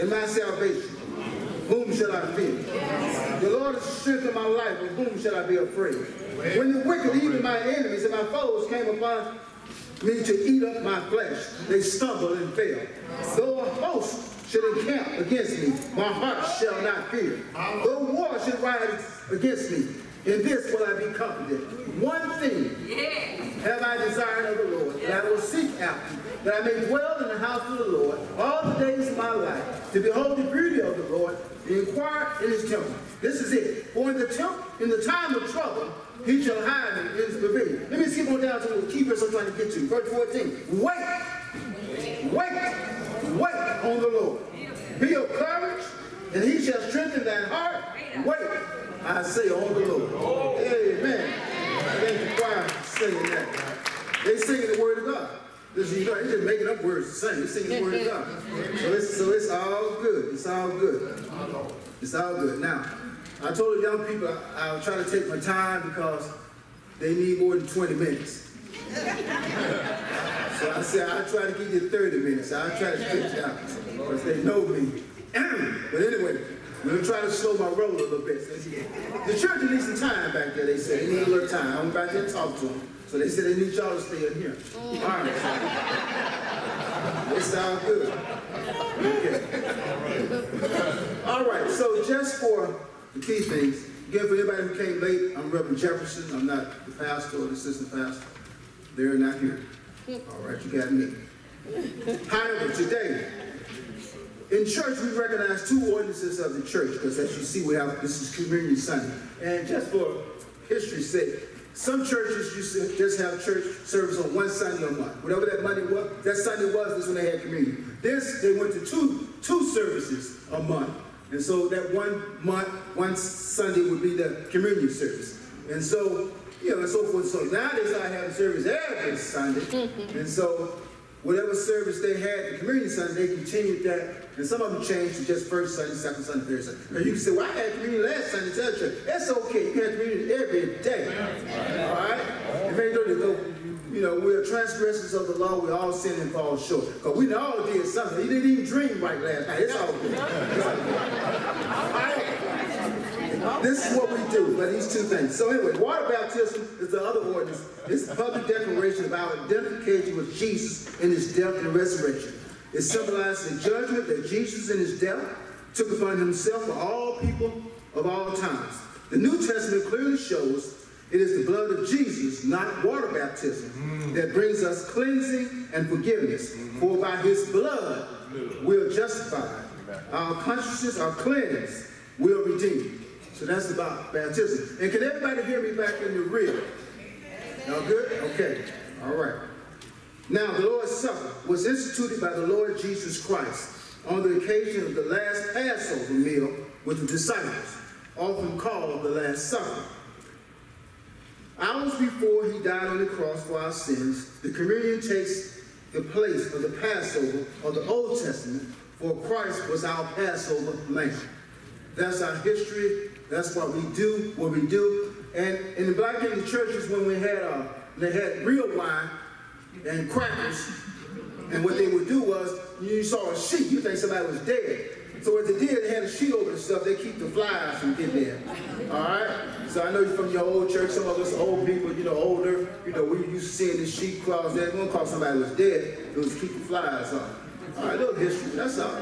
and my salvation. Whom shall I fear? The Lord is the strength of my life. Of whom shall I be afraid? When the wicked, even my enemies and my foes, came upon me to eat up my flesh, they stumbled and fell. Though a host should encamp against me, my heart shall not fear. Though war should rise against me, in this will I be confident. One thing have I desired of the Lord, that I will seek after, that I may dwell in the house of the Lord all the days of my life, to behold the beauty of the Lord, and inquire in his temple. This is it. For in the temple, in the time of trouble, he shall hide me in his pavilion. Let me skip on down to the key I'm trying to get to. Verse 14. Wait, wait, wait on the Lord. Be of courage, and he shall strengthen thine heart. Wait, I say on the Lord. Amen. Thank the choir singing that. They singing the word of God. This, you know, they're just making up words to sing. They're singing the word of God. So it's, so it's all good. It's all good. It's all good. Now, I told the young people I, I'll try to take my time because they need more than 20 minutes. so I said, I'll try to give you 30 minutes. I'll try to stretch it out because they know me. but anyway, we're going to try to slow my roll a little bit. The church needs some time back there, they said. They need a little time. I'm there to talk to them. So they said they need y'all to stay in here. Mm. All right. It sounds good. Okay. All right, so just for the key things, again, for anybody who came late, I'm Reverend Jefferson. I'm not the pastor or the assistant pastor. They're not here. All right, you got me. However, today, in church, we recognize two ordinances of the church, because as you see, we have, this is Communion Sunday. And just for history's sake, some churches used to just have church service on one Sunday a month. Whatever that Monday was, that Sunday was, this when they had communion. This, they went to two, two services a month. And so that one month, one Sunday would be the communion service. And so, you know, and so forth. So nowadays I have service every Sunday. and so whatever service they had, the community Sunday, they continued that. And some of them changed to just first Sunday, second Sunday, third Sunday. Now you can say, well, I had community last Sunday, tell church. That's okay. You have community every day. All right? If no to go, you know, we're transgressors of the law. We all sin and fall short. Because we all did something. You didn't even dream right last night. It's all good. It's all good. All right? This is what we do by these two things. So anyway, water baptism is the other ordinance. It's a public declaration of our identification with Jesus in his death and resurrection. It symbolizes the judgment that Jesus in his death took upon himself for all people of all times. The New Testament clearly shows it is the blood of Jesus, not water baptism, mm. that brings us cleansing and forgiveness. Mm. For by his blood we are justified. Our consciences are cleansed. We are redeemed. So that's about baptism. And can everybody hear me back in the rear? All good? Okay. All right. Now, the Lord's Supper was instituted by the Lord Jesus Christ on the occasion of the last Passover meal with the disciples, often called the Last Supper. Hours before he died on the cross for our sins, the communion takes the place of the Passover of the Old Testament, for Christ was our Passover lamb. That's our history that's what we do, what we do. And in the black in the churches, when we had uh, they had real wine and crackers, and what they would do was, you saw a sheet, you think somebody was dead. So what they did, they had a sheet over the stuff, they keep the flies from getting there. All right? So I know you're from your old church, some of us old people, you know, older, you know, we used to seeing the sheet clause there. We don't call somebody was dead, it was keep the flies off. All right, little history, that's all.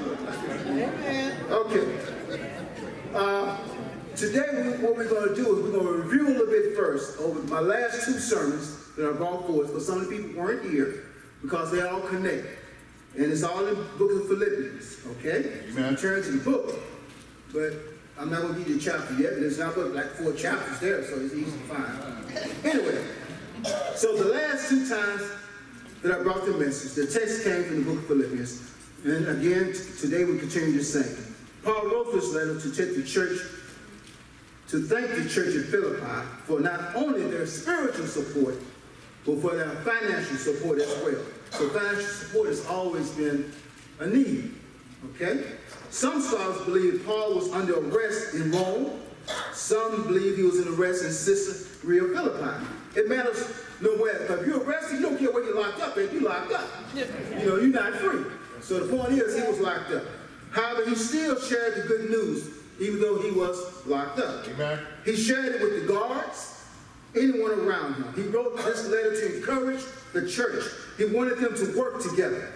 Okay. Uh, Today, what we're going to do is we're going to review a little bit first over my last two sermons that I brought forth, because some of the people weren't here, because they all connect. And it's all in the book of Philippians, okay? Amen. So turn to the book, but I'm not going to give you the chapter yet, but there's not but like four chapters there, so it's easy to find. Anyway, so the last two times that I brought the message, the text came from the book of Philippians. And again, today we continue the same. Paul wrote this letter to take the church to thank the church in Philippi for not only their spiritual support, but for their financial support as well. So financial support has always been a need, okay? Some scholars believe Paul was under arrest in Rome. Some believe he was in arrest in Caesarea Philippi. It matters nowhere. If you're arrested, you don't care where you're locked up at. You're locked up. You know, you're not free. So the point is, he was locked up. However, he still shared the good news, even though he was locked up. Amen. He shared it with the guards, anyone around him. He wrote this letter to encourage the church. He wanted them to work together.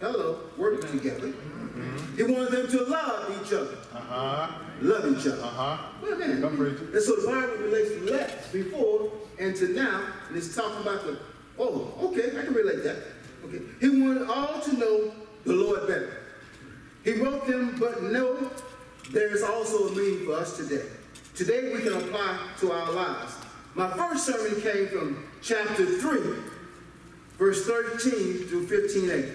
Hello, work together. Mm-hmm. He wanted them to love each other. Uh-huh. Love each other. Uh-huh. Well, man, Come preach it. and so the Bible relates to that before and to now, and it's talking about the, oh, okay, I can relate that. Okay. He wanted all to know the Lord better. He wrote them, but know there is also a meaning for us today. Today we can apply to our lives. My first sermon came from chapter 3, verse 13 through 15a.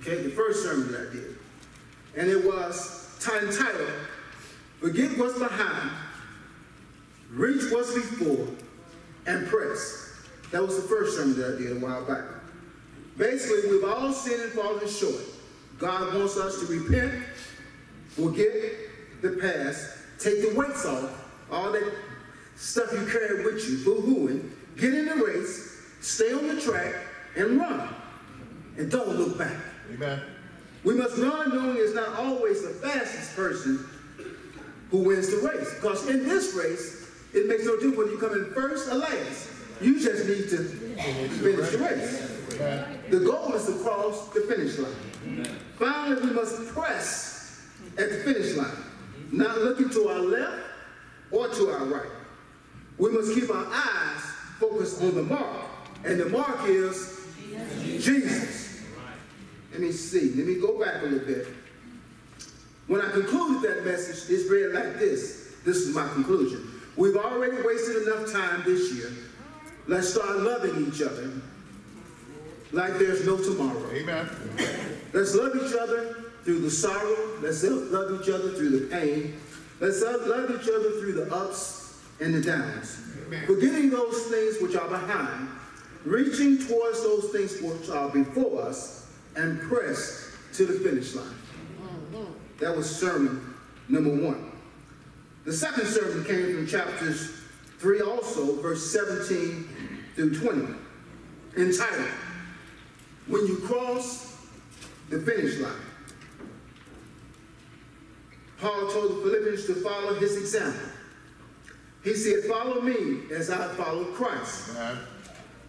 Okay, the first sermon that I did. And it was entitled, Forget What's Behind, Reach What's Before, and Press. That was the first sermon that I did a while back. Basically, we've all sinned and fallen short. God wants us to repent, forget the past, take the weights off, all that stuff you carry with you, boo-hooing, get in the race, stay on the track, and run. And don't look back. Amen. We must run knowing it's not always the fastest person who wins the race. Because in this race, it makes no difference whether you come in first or last. You just need to finish the race. The goal is to cross the finish line. Finally, we must press at the finish line, not looking to our left or to our right. We must keep our eyes focused on the mark, and the mark is Jesus. Let me see. Let me go back a little bit. When I concluded that message, it's read like this. This is my conclusion. We've already wasted enough time this year. Let's start loving each other like there's no tomorrow. Amen. Let's love each other through the sorrow. Let's love each other through the pain. Let's love each other through the ups and the downs. Forgetting those things which are behind, reaching towards those things which are before us, and press to the finish line. That was sermon number one. The second sermon came from chapters 3 also, verse 17 through 20, entitled, When You Cross the Finish Line. Paul told the Philippians to follow his example. He said, Follow me as I follow Christ. Amen.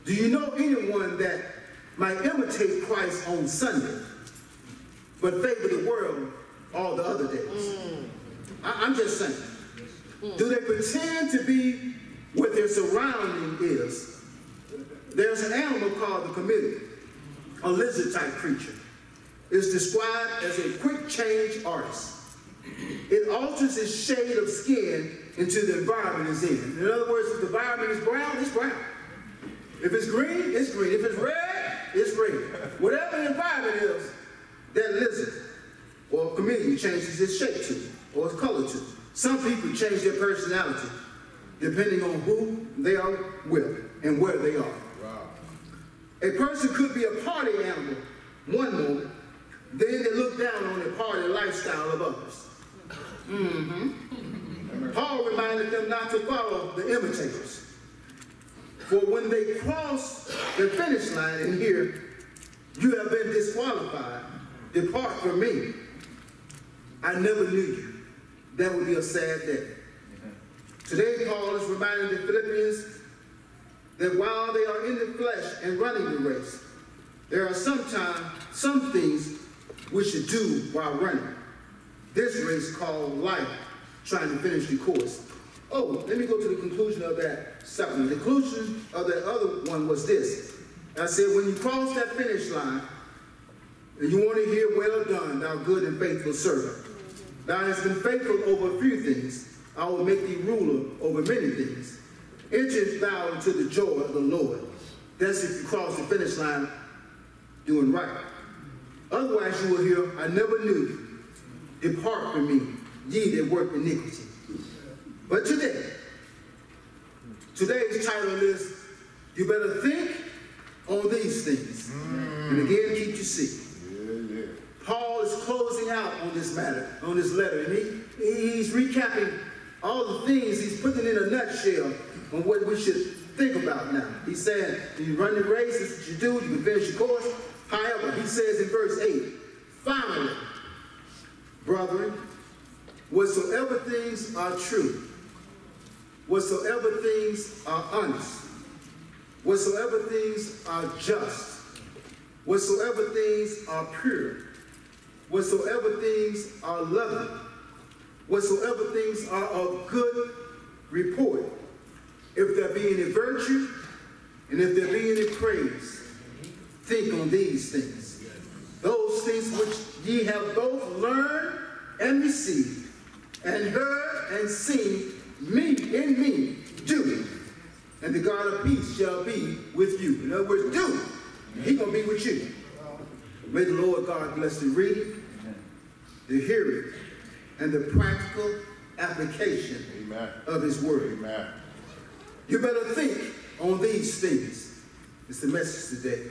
Do you know anyone that might imitate Christ on Sunday, but favor the world all the other days? Mm. I, am just saying. Do they pretend to be what their surrounding is? There's an animal called the chameleon, a lizard type creature. It's described as a quick change artist. It alters its shade of skin into the environment it's in. In other words, if the environment is brown, it's brown. If it's green, it's green. If it's red, it's red. Whatever the environment is, that lizard or chameleon changes its shape to or its color to. Some people change their personality depending on who they are with and where they are. Wow. A person could be a party animal one moment, then they look down on the party lifestyle of others. Mm-hmm. Paul reminded them not to follow the imitators. For when they cross the finish line in here, you have been disqualified. Depart from me. I never knew you. That would be a sad day. Today, Paul is reminding the Philippians that while they are in the flesh and running the race, there are sometimes some things we should do while running. This race called life, trying to finish the course. Oh, let me go to the conclusion of that second. The conclusion of that other one was this. I said, when you cross that finish line, and you want to hear, well done, thou good and faithful servant. Thou hast been faithful over a few things. I will make thee ruler over many things. Enter thou into the joy of the Lord. That's if you cross the finish line doing right. Otherwise, you will hear, I never knew you. Depart from me, ye that work iniquity. But today, today's title is You Better Think on These Things. Mm. And again, keep you seat. Yeah, yeah. Paul is closing out on this matter, on this letter, and he, he's recapping all the things he's putting in a nutshell on what we should think about now. He's saying, you run the race, this is what you do, you can finish your course. However, he says in verse 8, finally, brethren, whatsoever things are true, whatsoever things are honest, whatsoever things are just, whatsoever things are pure, whatsoever things are lovely, whatsoever things are of good report, if there be any virtue, and if there be any praise, think on these things. Those things which ye have both learned and received, and heard and seen me in me do. And the God of peace shall be with you. In other words, do. He gonna be with you. May the Lord God bless the reading, the hearing, and the practical application Amen. of his word. Amen. You better think on these things. It's the message today.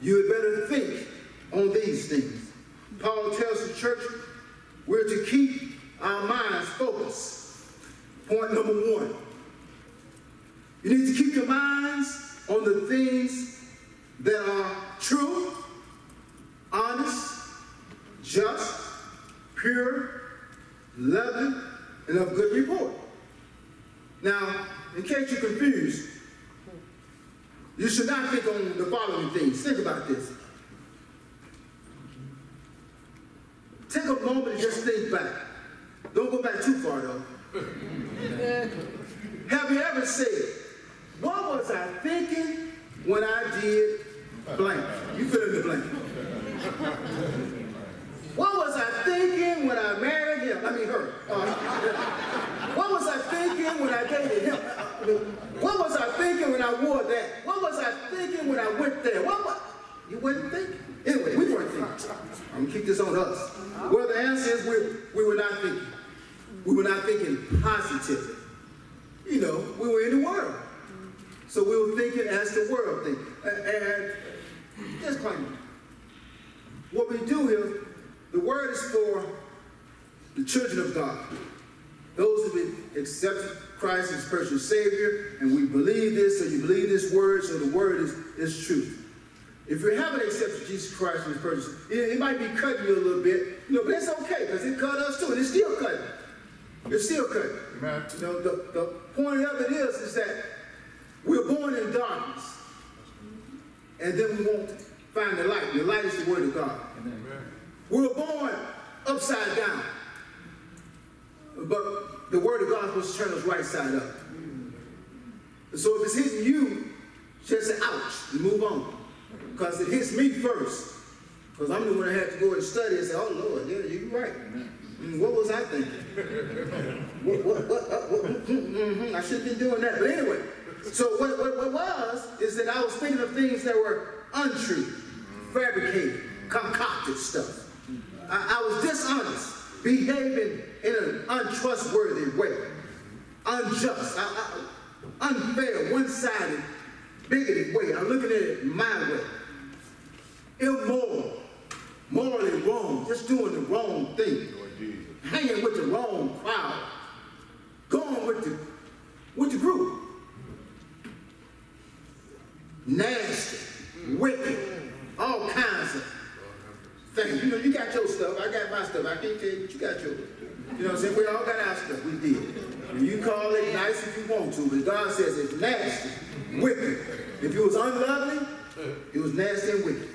You had better think on these things. Paul tells the church we're to keep our minds focused. Point number one. You need to keep your minds on the things that are true, honest, just, pure, loving, and of good report. Now, in case you're confused, you should not think on the following things. Think about this. Take a moment and just think back. Don't go back too far, though. Have you ever said, what was I thinking when I did blank? You fill in the blank. What was I thinking when I married him? I mean her. Uh, what was I thinking when I dated him? What was I thinking when I wore that? What was I thinking when I went there? What was... You wasn't thinking. Anyway, we weren't thinking. I'm gonna keep this on us. Well, the answer is we, we were not thinking. We were not thinking positively. You know, we were in the world. So we were thinking as the world thinks. And just claim it. What we do here, the word is for the children of God. Those who have accepted Christ as personal Savior, and we believe this, so you believe this word, so the word is, is truth. If you haven't accepted Jesus Christ as personal it, it might be cutting you a little bit, you know, but it's okay, because it cut us too, and it's still cutting. It's still cutting. Amen. You know, the, the point of it is, is that we're born in darkness, and then we won't find the light. The light is the word of God. Amen. We were born upside down. But the word of God is supposed to turn us right side up. So if it's hitting you, just say ouch and move on. Because it hits me first. Because I'm the one that had to go and study and say, oh Lord, yeah, you're right. Mm, what was I thinking? what, what, what, uh, what, mm, mm, mm, I should have been doing that. But anyway, so what, what, what was is that I was thinking of things that were untrue, fabricated, concocted stuff. I, I was dishonest, behaving in an untrustworthy way, unjust, I, I, unfair, one-sided, bigoted way. I'm looking at it my way. Immoral, morally wrong, just doing the wrong thing, hanging with the wrong crowd, going with the with the group. Nasty, wicked, all kinds of things. You know, you got your stuff, I got my stuff. I can't tell you, but you got yours. You know what I'm saying? We all got our stuff. We did. And you call it nice if you want to, but God says it's nasty, wicked. If it was unlovely, it was nasty and wicked.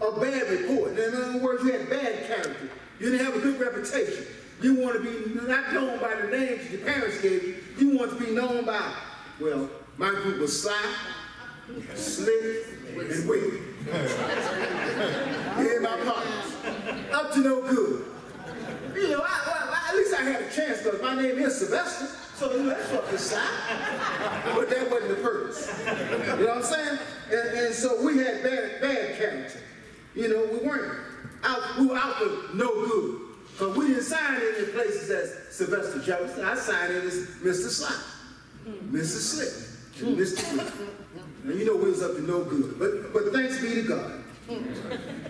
A bad report. In other words, you had bad character. You didn't have a good reputation. You want to be not known by the names your parents gave you. You want to be known by, well, my group was sly, slick, and wicked. Yeah, my partners. Up to no good. You know, I, well, I- at least I had a chance because my name is Sylvester. So you know, that's what the side. But that wasn't the purpose. You know what I'm saying? And, and so we had bad, bad character. You know, we weren't out, we were out for no good. Because we didn't sign in in places as Sylvester Jefferson. I signed in as Mr. Slot, Mr. Slick, and Mr. Good. And you know we was up to no good. But but thanks be to God.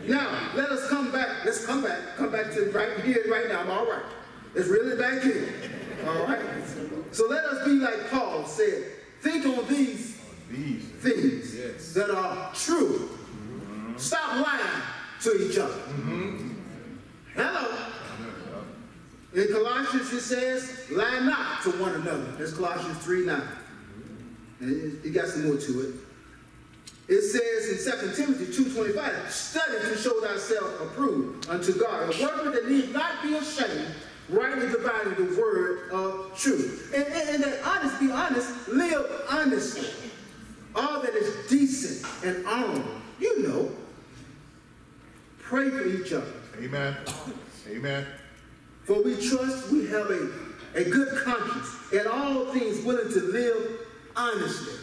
Now, let us come back. Let's come back. Come back to right here, right now. I'm all right. It's really back in. All right? So let us be like Paul said. Think on these These. things that are true. Mm-hmm. Stop lying to each other. Mm-hmm. Hello. In Colossians, it says, lie not to one another. That's Colossians 3 9. Mm-hmm. And it, it got some more to it. It says in 2 Timothy 2.25, study to show thyself approved unto God, a workman that need not be ashamed, rightly dividing the word of truth. And, and, and that honest, be honest, live honestly. All that is decent and honorable. You know. Pray for each other. Amen. Amen. For we trust we have a, a good conscience and all things willing to live honestly.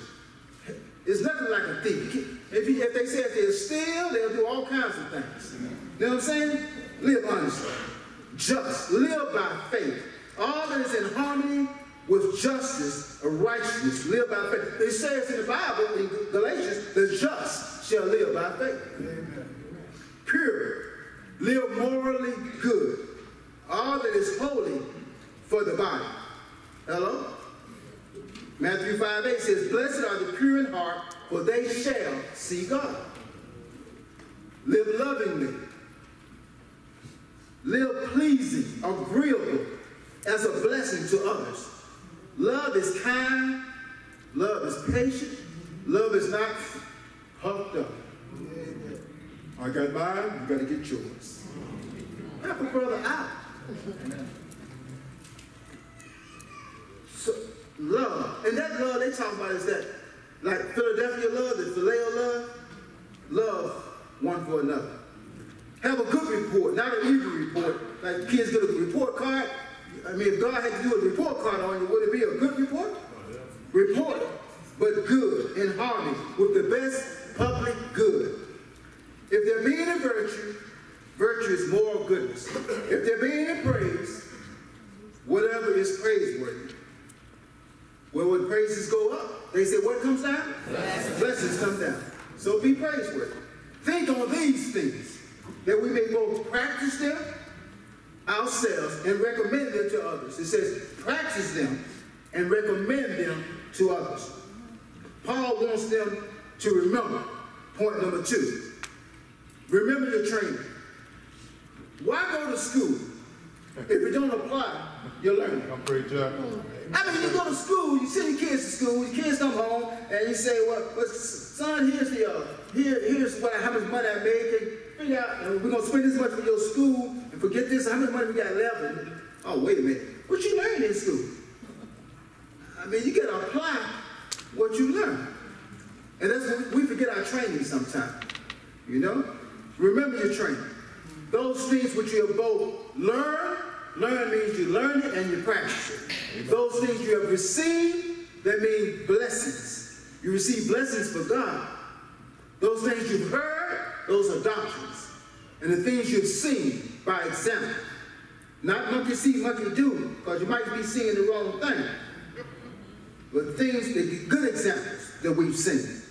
It's nothing like a thief. If, he, if they say if they'll steal, they'll do all kinds of things. You know what I'm saying? Live honestly. Just. Live by faith. All that is in harmony with justice or righteousness. Live by faith. It says in the Bible, in Galatians, the just shall live by faith. Pure. Live morally good. All that is holy for the body. Hello? Matthew 5 8 says, Blessed are the pure in heart, for they shall see God. Live lovingly. Live pleasing, agreeable, as a blessing to others. Love is kind. Love is patient. Love is not puffed up. I got mine, you got to get yours. Help a brother out. So, love. And that love they talk about is that, like Philadelphia love, the Phileo love, love one for another. Have a good report, not an evil report. Like kids get a report card. I mean, if God had to do a report card on you, would it be a good report? Report, but good, in harmony, with the best public good. If there be any virtue, virtue is moral goodness. If there be any praise, whatever is praiseworthy. Well, when praises go up, they say, what comes down? Blessings, Blessings come down. So be praiseworthy. Think on these things, that we may both practice them ourselves and recommend them to others. It says, practice them and recommend them to others. Paul wants them to remember, point number two, remember your training. Why go to school if it don't apply your learning? I'm pretty sure. I mean, you go to school, you send your kids to school, your kids come home, and you say, well, well son, here's the, uh, here, here's what, how much money I made. And figure out, uh, we're going to spend this much for your school, and forget this, how much money we got left. And, oh, wait a minute. What you learned in school? I mean, you got to apply what you learn. And that's what we forget our training sometimes. You know? Remember your training. Those things which you have both learned, learn means you learn it and you practice it. Those things you have received, that means blessings. You receive blessings for God. Those things you've heard, those are doctrines. And the things you've seen by example. Not monkey see, monkey do, because you might be seeing the wrong thing. But things, the good examples that we've seen.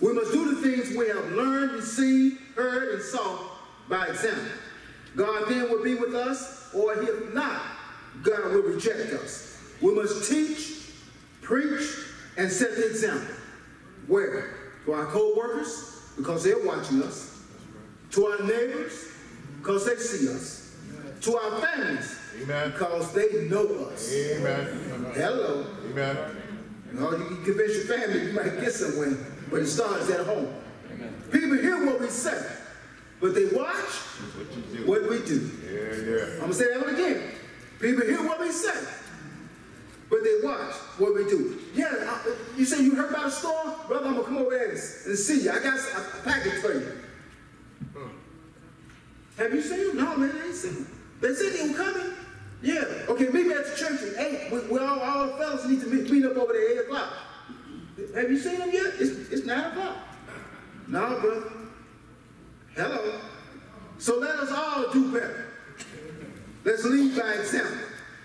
We must do the things we have learned, received, heard, and saw by example. God then will be with us, or if not, God will reject us. We must teach, preach, and set the example. Where? To our co-workers, because they're watching us. To our neighbors, because they see us. To our families, Amen. because they know us. Amen. Hello. Amen. You know, you can convince your family you might get somewhere, but it starts at home. People hear what we say, but they watch What you do. what we do. Yeah, yeah. I'm gonna say that one again. People hear what we say, but they watch what we do. Yeah, I, you say you heard about a store, brother. I'm gonna come over there and, and see you. I got a, a package for you. Have you seen them? No, man, I ain't seen them. They said they were coming. Yeah. Okay, meet me at the church at eight. We, we all, all the fellas need to meet, meet up over there at eight o'clock. Have you seen them yet? It's, it's nine o'clock. No, brother. Hello. So let us all do better. Let's lead by example.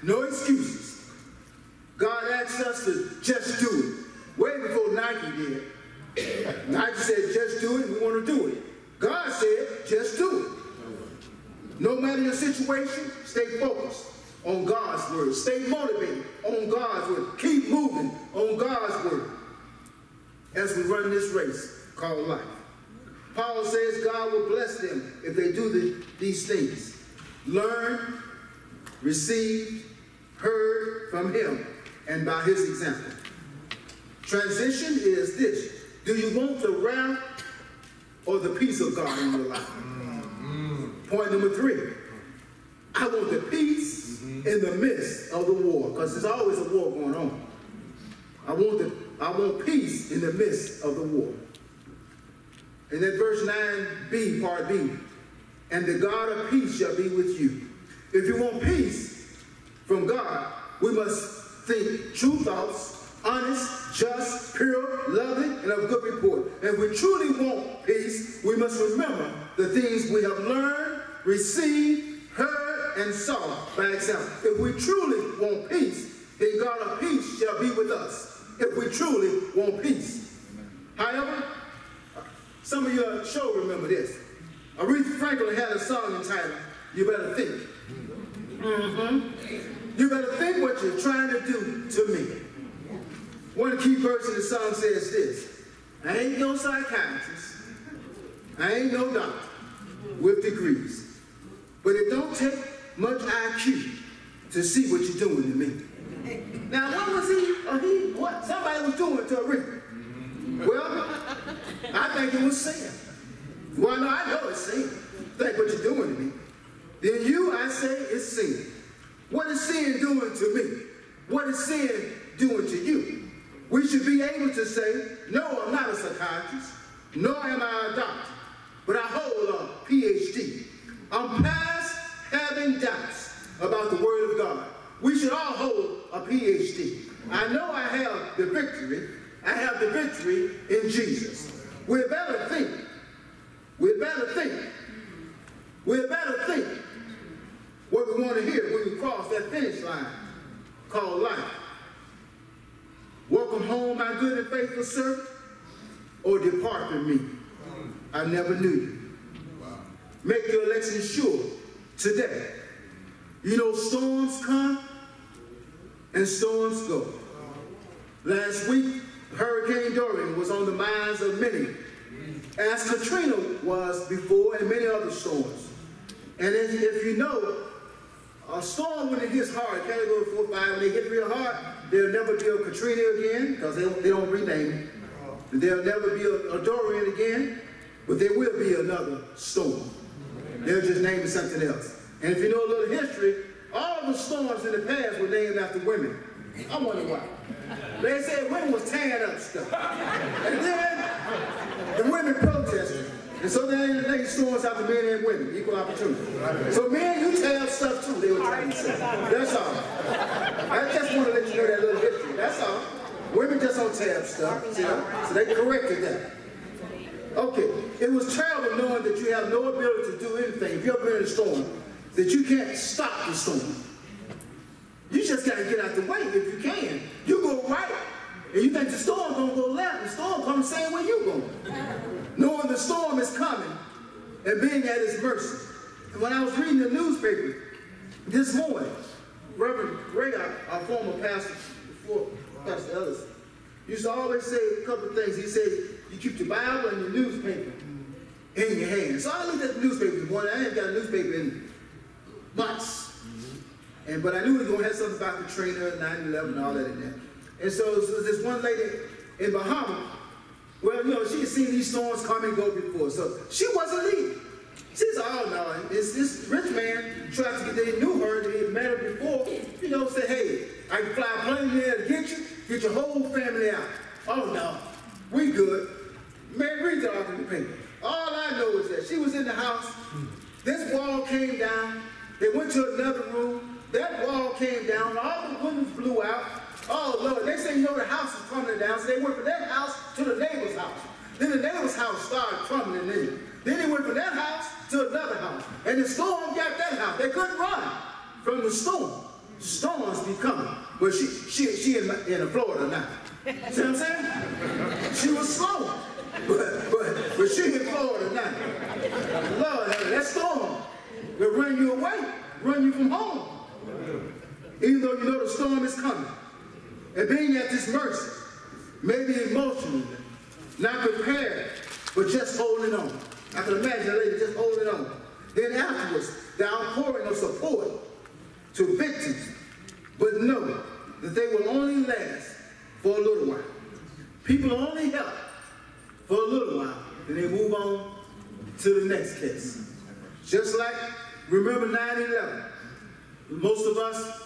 No excuses. God asks us to just do it. Way before Nike did. Nike said, just do it, we want to do it. God said, just do it. No matter your situation, stay focused on God's word. Stay motivated on God's word. Keep moving on God's word as we run this race called life. Paul says God will bless them if they do the, these things. Learn, receive, heard from him, and by his example. Transition is this. Do you want the wrath or the peace of God in your life? Point number three. I want the peace in the midst of the war, because there's always a war going on. I want the I want peace in the midst of the war. And then verse 9b, part B. And the God of peace shall be with you. If you want peace from God, we must think true thoughts, honest, just, pure, loving, and of good report. And if we truly want peace, we must remember the things we have learned, received, heard, and saw by example. If we truly want peace, then God of peace shall be with us. If we truly want peace. However, some of you sure remember this. Aretha Franklin had a song entitled, You Better Think. Mm-hmm. You better think what you're trying to do to me. One key verse in the song says this. I ain't no psychiatrist. I ain't no doctor with degrees. But it don't take much IQ to see what you're doing to me. Now, what was he, or he, what somebody was doing to a Aretha? Well, I think it was sin. Well, no, I know it's sin. Think what you're doing to me. Then you, I say, is sin. What is sin doing to me? What is sin doing to you? We should be able to say, no, I'm not a psychiatrist, nor am I a doctor, but I hold a PhD. I'm past having doubts about the Word of God. We should all hold a PhD. I know I have the victory. I have the victory in Jesus. We better think. We better think. We better think what we want to hear when we cross that finish line called life. Welcome home, my good and faithful servant, or depart from me. I never knew you. Make your election sure today. You know, storms come and storms go. Last week, Hurricane Dorian was on the minds of many, as Katrina was before, and many other storms. And if, if you know, a storm when it hits hard, category four, five, when they hit real hard, there'll never be a Katrina again, because they, they don't rename it. There'll never be a, a Dorian again, but there will be another storm. They'll just name it something else. And if you know a little history, all the storms in the past were named after women. I wonder why. They said women was tearing up stuff. And then the women protested. And so they named storms after men and women, equal opportunity. So men, you up stuff too, they were trying to say. That's all. I just want to let you know that little history. That's all. Women just don't up stuff. you know? So they corrected that. Okay, it was terrible knowing that you have no ability to do anything. If been in a storm, that you can't stop the storm. You just got to get out the way if you can. You go right, and you think the storm gonna go left. The storm comes the same way you going. Knowing the storm is coming and being at its mercy. And when I was reading the newspaper this morning, Reverend Ray, our, our former pastor before Pastor Ellis, used to always say a couple of things. He said, you keep your Bible and your newspaper in your hand. So I looked at the newspaper this morning. I hadn't got a newspaper in months. Mm-hmm. And but I knew it was gonna have something about Katrina, 9-11, and all that in there. And so, so this one lady in Bahamas, well, you know, she had seen these storms come and go before, so she wasn't leaving. She said, oh no, this, this rich man tried to get, they knew her, they had met her before, you know, said, hey, I can fly a plane there to get you, get your whole family out. Oh no, we good. Man, read the article the. All I know is that she was in the house, this wall came down, they went to another room, that wall came down, all the windows blew out. Oh Lord, they say, you know, the house is crumbling down, so they went from that house to the neighbor's house. Then the neighbor's house started crumbling in. Then they went from that house to another house. And the storm got that house. They couldn't run from the storm. Storms be coming. But she, she, she in, in Florida now. See what I'm saying? She was slow. But, but, but she in Florida now. Lord, that storm will run you away, run you from home. Even though you know the storm is coming. And being at this mercy, maybe emotionally, not prepared, but just holding on. I can imagine a lady just holding on. Then afterwards, the outpouring of support to victims, but know that they will only last for a little while. People only help for a little while, then they move on to the next case. Just like, remember 9-11. Most of us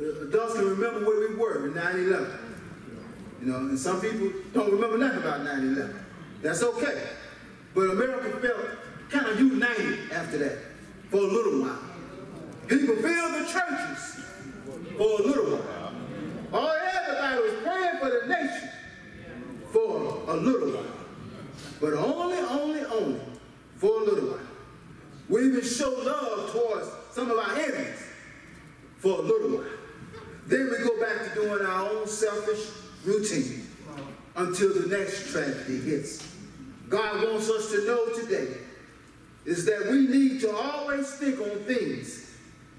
uh, adults can remember where we were in 9-11. You know, and some people don't remember nothing about 9-11. That's okay. But America felt kind of united after that for a little while. People filled the churches for a little while. Oh, everybody was praying for the nation for a little while. But only, only, only for a little while. We even show love towards some of our enemies for a little while. Then we go back to doing our own selfish routine until the next tragedy hits. God wants us to know today is that we need to always think on things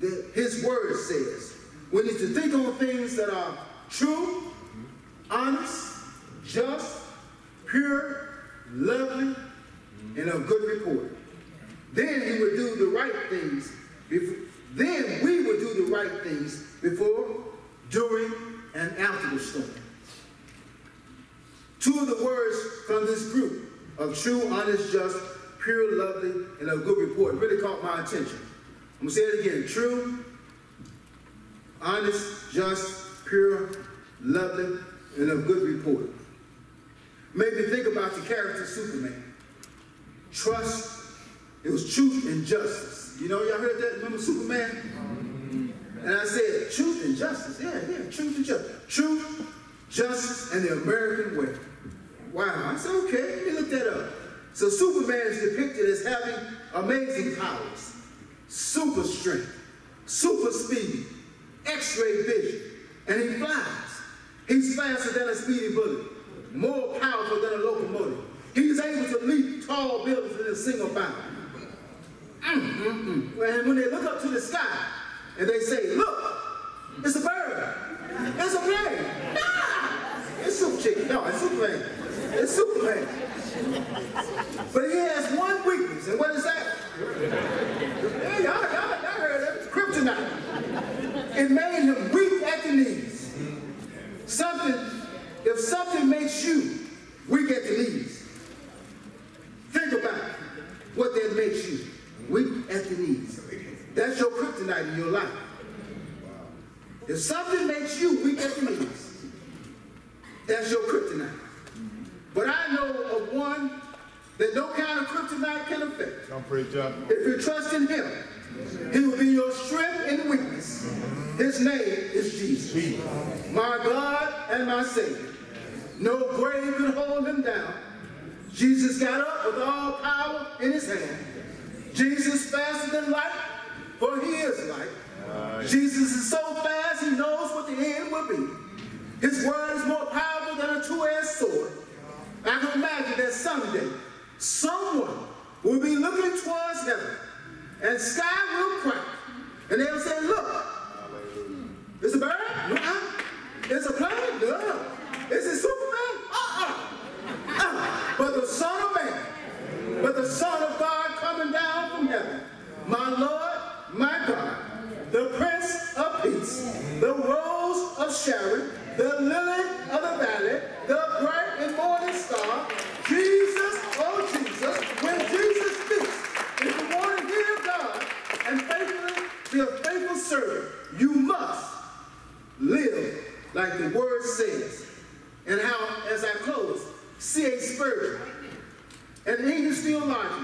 that his word says. We need to think on things that are true, honest, just, pure, lovely, and of good report. Then he would do the right things. Before, then we would do the right things before, during, and after the storm. Two of the words from this group of true, honest, just, pure, lovely, and of good report really caught my attention. I'm to say it again. True, honest, just, pure, lovely, and of good report. Made me think about the character Superman. Trust, it was truth and justice. You know, y'all heard that? Remember Superman? Mm-hmm. And I said, truth and justice. Yeah, yeah, truth and justice. Truth, justice, and the American way. Wow. I said, okay, let me look that up. So Superman is depicted as having amazing powers, super strength, super speed, x-ray vision, and he flies. He's faster than a speedy bullet, more powerful than a locomotive. He's able to leap tall buildings in a single bound. Mm. And when they look up to the sky and they say, look, it's a bird, it's a plane. Ah, it's Super Chicken. No, it's Superman. It's Superman. But he has one weakness, and what is that? Yeah, y'all, y'all, y'all heard it. It's kryptonite. It made him weak at the knees. Something, if something makes you weak at the knees, think about what that makes you weak at the knees. That's your kryptonite in your life. If something makes you weak at the knees, that's your kryptonite. But I know of one that no kind of kryptonite can affect. Don't preach up. If you trust in him, he will be your strength and weakness. His name is Jesus. My God and my Savior. No grave can hold him down. Jesus got up with all power in his hand. Jesus faster than light, for he is light. Jesus is so fast, he knows what the end will be. His word is more powerful than a two-edged sword. I can imagine that someday someone will be looking towards heaven and sky will crack. And they'll say, look, it's a bird? No. It's a plane? No. Is it Superman? Uh-uh. Uh, but the Son of Man, but the Son of God coming down from heaven, my Lord, my God, the Prince of Peace, the Rose of Sharon, the Lily of the Valley, the bright and morning star, Jesus, oh Jesus, when Jesus speaks, if you want to hear God and faithfully be a faithful servant, you must live like the word says. And how, as I close, C.H. Spurgeon, an English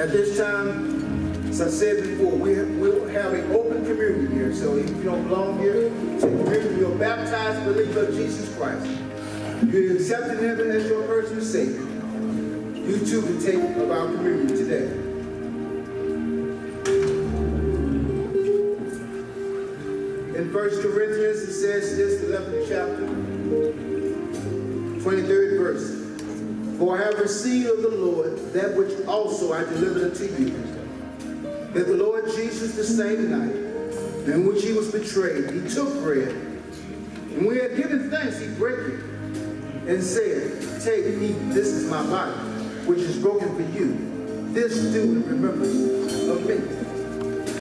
At this time, as I said before, we have, we'll have an open communion here. So if you don't belong here, take communion. You're a baptized believer of Jesus Christ. You accepted him as your personal Savior. You too can take of our communion today. In 1 Corinthians, it says this, 11th chapter, 23rd verse. For I have received of the Lord that which also I delivered unto you. That the Lord Jesus, the same night in which he was betrayed, he took bread. And when he had given thanks, he broke it and said, Take, eat, this is my body, which is broken for you. This do in remembrance of me.